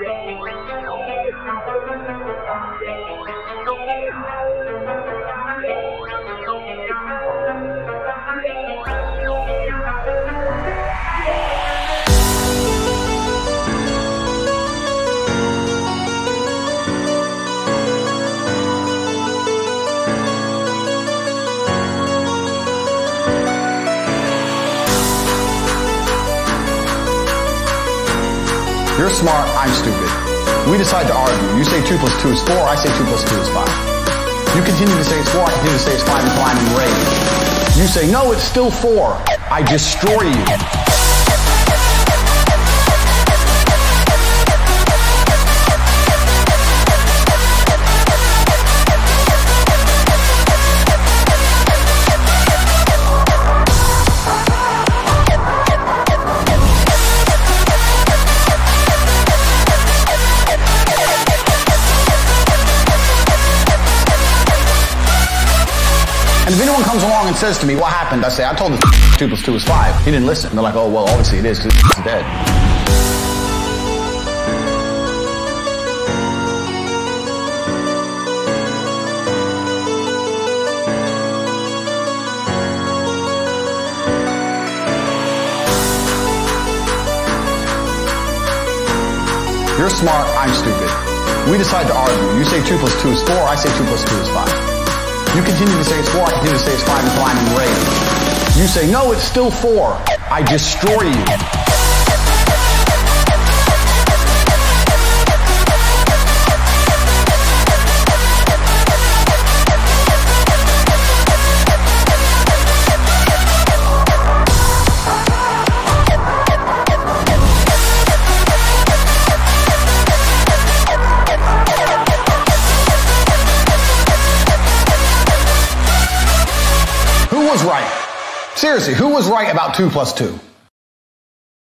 Thank you. You're smart, I'm stupid. We decide to argue. You say 2 plus 2 is 4, I say 2 plus 2 is 5. You continue to say it's 4, I continue to say it's 5 until I'm enraged. You say, no, it's still 4. I destroy you. And if anyone comes along and says to me, what happened? I say, I told him 2 plus 2 is 5. He didn't listen. And They're like, oh, well, obviously it is because he's dead. You're smart, I'm stupid. We decide to argue. You say 2 plus 2 is 4, I say 2 plus 2 is 5. You continue to say it's four, I continue to say it's five until I'm enraged. You say, no, it's still four. I destroy you. Seriously, who was right about 2 plus 2?